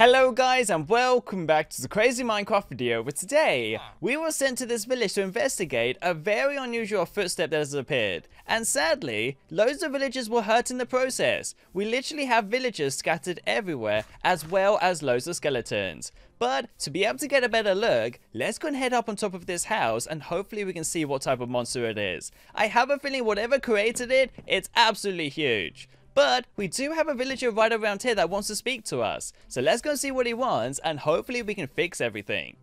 Hello guys and welcome back to the Crazy Minecraft video where today we were sent to this village to investigate a very unusual footstep that has appeared and sadly loads of villagers were hurt in the process. We literally have villagers scattered everywhere as well as loads of skeletons. But to be able to get a better look, let's go and head up on top of this house and hopefully we can see what type of monster it is. I have a feeling whatever created it, it's absolutely huge. But we do have a villager right around here that wants to speak to us. So let's go and see what he wants and hopefully we can fix everything.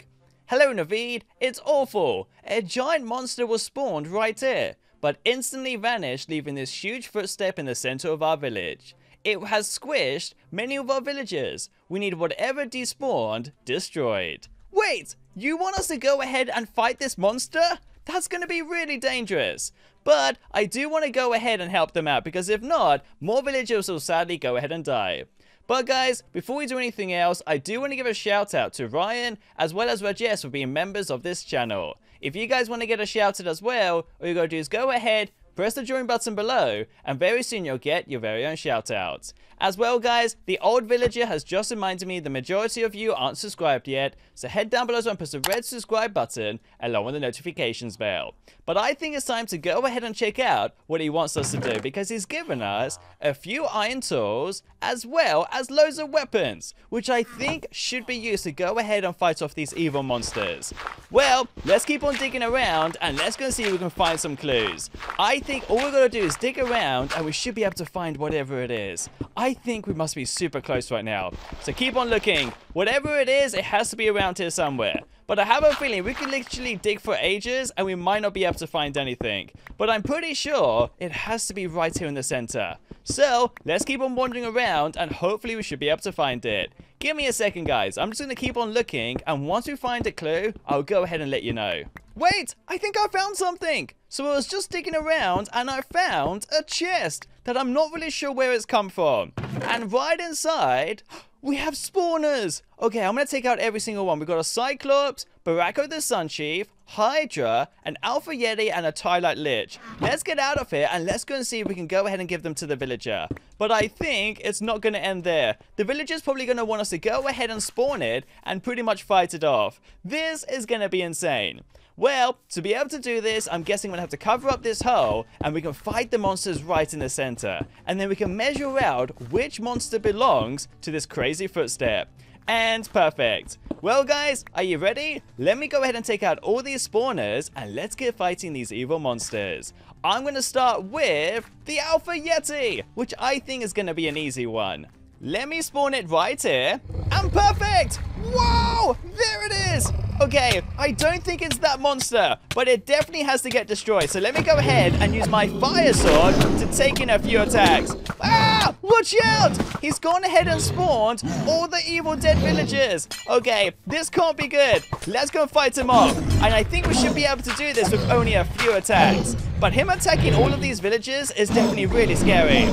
Hello Naveed, it's awful. A giant monster was spawned right here, but instantly vanished leaving this huge footstep in the center of our village. It has squished many of our villagers. We need whatever despawned destroyed. Wait, you want us to go ahead and fight this monster? That's going to be really dangerous. But I do want to go ahead and help them out because if not, more villagers will sadly go ahead and die. But guys, before we do anything else, I do want to give a shout out to Ryan as well as Rajesh for being members of this channel. If you guys want to get a shout out as well, all you gotta do is go ahead, press the join button below, and very soon you'll get your very own shout out. As well guys, the old villager has just reminded me the majority of you aren't subscribed yet, so head down below and press the red subscribe button along with the notifications bell. But I think it's time to go ahead and check out what he wants us to do because he's given us a few iron tools as well as loads of weapons, which I think should be used to go ahead and fight off these evil monsters. Well, let's keep on digging around and let's go and see if we can find some clues. I think all we're going to do is dig around and we should be able to find whatever it is. I think we must be super close right now. So keep on looking. Whatever it is, it has to be around here somewhere. But I have a feeling we could literally dig for ages and we might not be able to find anything. But I'm pretty sure it has to be right here in the center. So let's keep on wandering around and hopefully we should be able to find it. Give me a second guys. I'm just going to keep on looking and once we find a clue, I'll go ahead and let you know. Wait, I think I found something. So I was just digging around and I found a chest that I'm not really sure where it's come from. And right inside, we have spawners. Okay, I'm going to take out every single one. We've got a Cyclops, Barako the Sun Chief, Hydra, an Alpha Yeti, and a Twilight Lich. Let's get out of here and let's go and see if we can go ahead and give them to the villager. But I think it's not going to end there. The villager's probably going to want us to go ahead and spawn it and pretty much fight it off. This is going to be insane. Well, to be able to do this, I'm guessing we'll have to cover up this hole and we can fight the monsters right in the center. And then we can measure out which monster belongs to this crazy footstep. And perfect. Well guys, are you ready? Let me go ahead and take out all these spawners and let's get fighting these evil monsters. I'm going to start with the Alpha Yeti, which I think is going to be an easy one. Let me spawn it right here. And perfect! Whoa! There it is! Okay, I don't think it's that monster, but it definitely has to get destroyed. So let me go ahead and use my fire sword to take in a few attacks. Ah! Watch out! He's gone ahead and spawned all the evil dead villagers. Okay, this can't be good. Let's go fight him off. And I think we should be able to do this with only a few attacks. But him attacking all of these villagers is definitely really scary.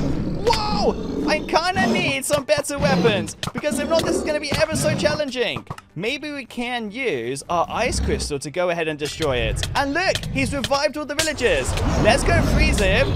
Whoa! I kind of need some better weapons, because if not, this is going to be ever so challenging. Maybe we can use our ice crystal to go ahead and destroy it. And look, he's revived all the villagers. Let's go freeze him.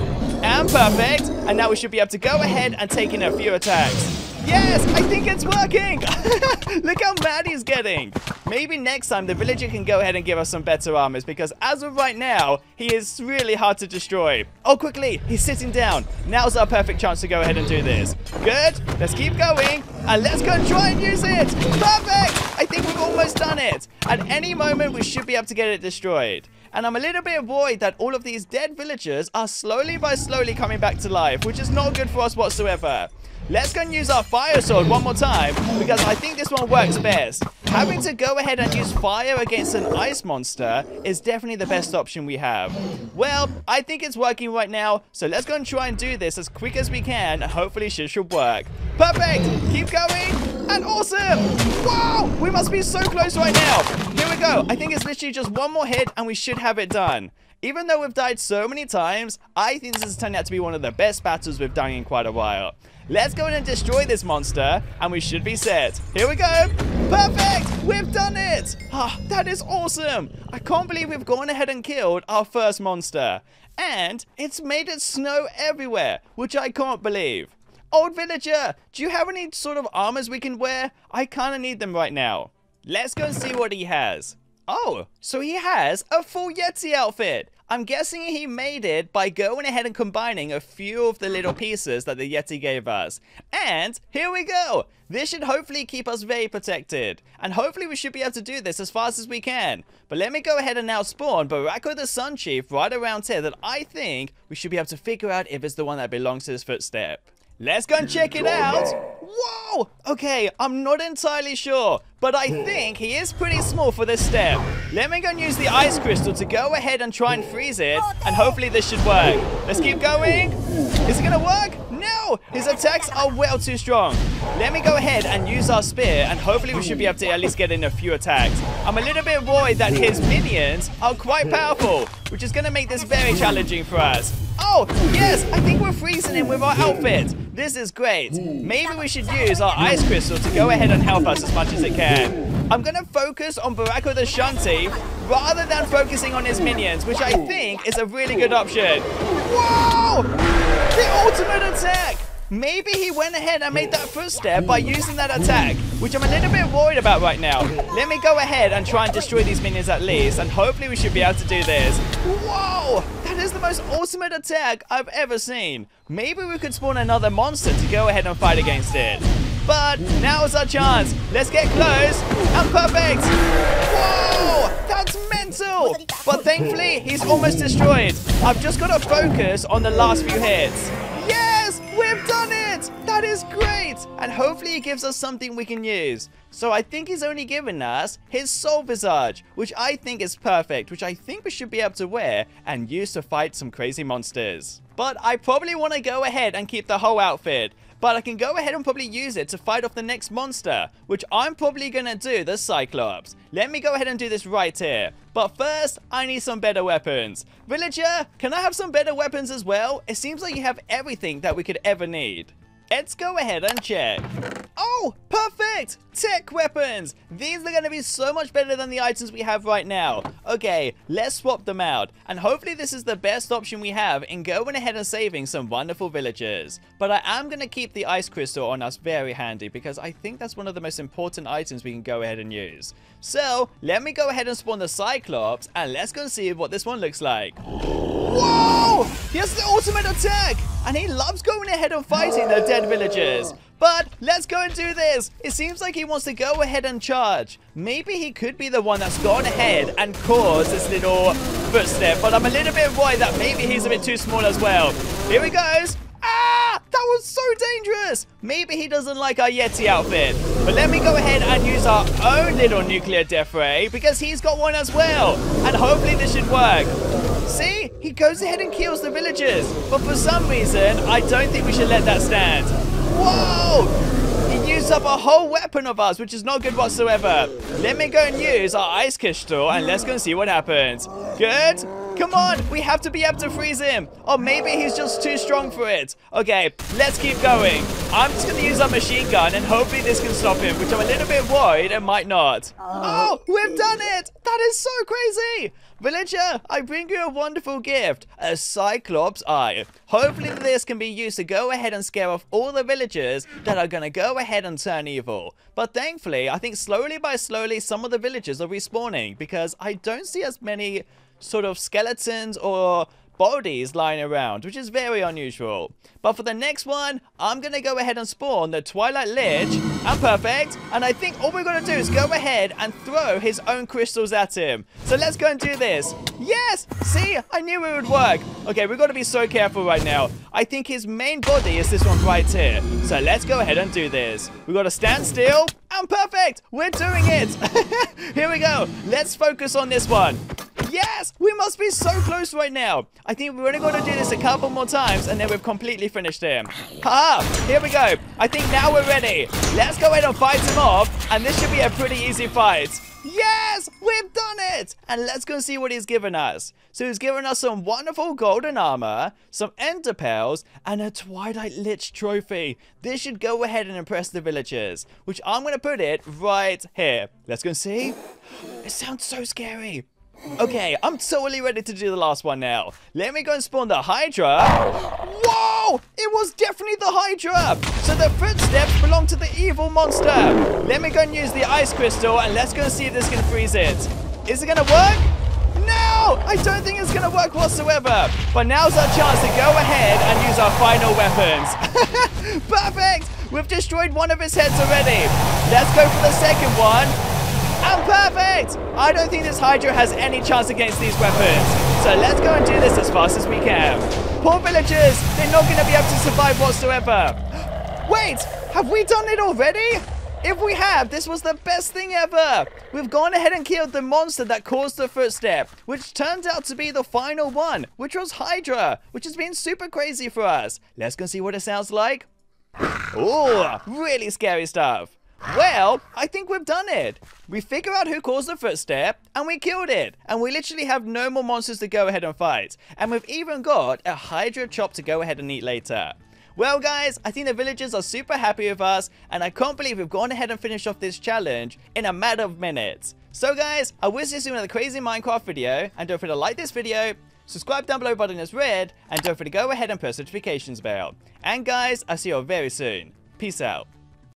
And perfect. And now we should be able to go ahead and take in a few attacks. Yes, I think it's working. Look how mad he's getting. Maybe next time the villager can go ahead and give us some better armors because as of right now, he is really hard to destroy. Oh, quickly, he's sitting down. Now's our perfect chance to go ahead and do this. Good, let's keep going and let's go and try and use it. Perfect, think we've almost done it. At any moment, we should be able to get it destroyed. And I'm a little bit worried that all of these dead villagers are slowly by slowly coming back to life, which is not good for us whatsoever. Let's go and use our fire sword one more time because I think this one works best. Having to go ahead and use fire against an ice monster is definitely the best option we have. Well, I think it's working right now, so let's go and try and do this as quick as we can and hopefully it should work. Perfect! Keep going! And awesome! Wow! We must be so close right now! Here we go! I think it's literally just one more hit and we should have it done. Even though we've died so many times, I think this has turned out to be one of the best battles we've done in quite a while. Let's go in and destroy this monster, and we should be set. Here we go. Perfect! We've done it! Ah, that is awesome! I can't believe we've gone ahead and killed our first monster. And it's made it snow everywhere, which I can't believe. Old villager, do you have any sort of armors we can wear? I kind of need them right now. Let's go and see what he has. Oh, so he has a full Yeti outfit. I'm guessing he made it by going ahead and combining a few of the little pieces that the Yeti gave us. And here we go! This should hopefully keep us very protected. And hopefully we should be able to do this as fast as we can. But let me go ahead and now spawn Barako the Sun Chief right around here that I think we should be able to figure out if it's the one that belongs to his footstep. Let's go and check it out. Whoa! Okay, I'm not entirely sure, but I think he is pretty small for this step. Let me go and use the ice crystal to go ahead and try and freeze it, and hopefully this should work. Let's keep going. Is it gonna work? No! His attacks are well too strong. Let me go ahead and use our spear, and hopefully we should be able to at least get in a few attacks. I'm a little bit worried that his minions are quite powerful, which is gonna make this very challenging for us. Oh, yes, I think we're freezing him with our outfit. This is great. Maybe we should use our ice crystal to go ahead and help us as much as it can. I'm gonna focus on Barako the Sun Chief rather than focusing on his minions, which I think is a really good option. Whoa! The ultimate attack! Maybe he went ahead and made that footstep by using that attack, which I'm a little bit worried about right now. Let me go ahead and try and destroy these minions at least, and hopefully we should be able to do this. Whoa! That is the most ultimate attack I've ever seen. Maybe we could spawn another monster to go ahead and fight against it. But now is our chance. Let's get close. And perfect. Whoa! That's mental. But thankfully, he's almost destroyed. I've just got to focus on the last few hits. Is great! And hopefully he gives us something we can use. So I think he's only given us his Sol Visage, which I think is perfect, which I think we should be able to wear and use to fight some crazy monsters. But I probably want to go ahead and keep the whole outfit. But I can go ahead and probably use it to fight off the next monster, which I'm probably going to do the Cyclops. Let me go ahead and do this right here. But first, I need some better weapons. Villager, can I have some better weapons as well? It seems like you have everything that we could ever need. Let's go ahead and check. Oh, perfect! Tech weapons! These are going to be so much better than the items we have right now. Okay, let's swap them out. And hopefully this is the best option we have in going ahead and saving some wonderful villagers. But I am going to keep the ice crystal on us very handy because I think that's one of the most important items we can go ahead and use. So, let me go ahead and spawn the Cyclops and let's go and see what this one looks like. Whoa! He has the ultimate attack! And he loves going ahead and fighting the dead villagers. But let's go and do this. It seems like he wants to go ahead and charge. Maybe he could be the one that's gone ahead and caused this little footstep. But I'm a little bit worried that maybe he's a bit too small as well. Here he goes. Ah! That was so dangerous! Maybe he doesn't like our Yeti outfit. But let me go ahead and use our own little nuclear death ray because he's got one as well. And hopefully this should work. See? He goes ahead and kills the villagers. But for some reason, I don't think we should let that stand. Whoa! He used up a whole weapon of us, which is not good whatsoever. Let me go and use our ice crystal, and let's go and see what happens. Good? Come on, we have to be able to freeze him. Or maybe he's just too strong for it. Okay, let's keep going. I'm just going to use our machine gun and hopefully this can stop him, which I'm a little bit worried it might not. Oh, we've done it. That is so crazy. Villager, I bring you a wonderful gift, a Cyclops Eye. Hopefully this can be used to go ahead and scare off all the villagers that are going to go ahead and turn evil. But thankfully, I think slowly by slowly some of the villagers are respawning because I don't see as many sort of skeletons or bodies lying around, which is very unusual. But for the next one, I'm going to go ahead and spawn the Twilight Lich. I'm perfect. And I think all we're going to do is go ahead and throw his own crystals at him. So let's go and do this. Yes! See? I knew it would work. Okay, we've got to be so careful right now. I think his main body is this one right here. So let's go ahead and do this. We've got to stand still. I'm perfect! We're doing it! Here we go. Let's focus on this one. Yes! We must be so close right now. I think we're only going to do this a couple more times and then we've completely finished him. Ha! Here we go. I think now we're ready. Let's go ahead and fight him off and this should be a pretty easy fight. Yes! We've done it! And let's go and see what he's given us. So he's given us some wonderful golden armor, some ender pearls, and a Twilight Lich trophy. This should go ahead and impress the villagers, which I'm going to put it right here. Let's go and see. It sounds so scary. Okay, I'm totally ready to do the last one now. Let me go and spawn the Hydra. Whoa! It was definitely the Hydra. So the footsteps belong to the evil monster. Let me go and use the ice crystal and let's go and see if this can freeze it. Is it to work? No, I don't think it's to work whatsoever. But now's our chance to go ahead and use our final weapons. Perfect. We've destroyed one of his heads already. Let's go for the second one. And perfect! I don't think this Hydra has any chance against these weapons. So let's go and do this as fast as we can. Poor villagers, they're not going to be able to survive whatsoever. Wait, have we done it already? If we have, this was the best thing ever! We've gone ahead and killed the monster that caused the footstep, which turns out to be the final one, which was Hydra, which has been super crazy for us. Let's go see what it sounds like. Oh, really scary stuff. Well, I think we've done it. We figure out who caused the footstep, and we killed it. And we literally have no more monsters to go ahead and fight. And we've even got a Hydra chop to go ahead and eat later. Well, guys, I think the villagers are super happy with us, and I can't believe we've gone ahead and finished off this challenge in a matter of minutes. So, guys, I see you soon another crazy Minecraft video, and don't forget to like this video, subscribe down below button is red, and don't forget to go ahead and press notifications bell. And guys, I'll see you all very soon. Peace out.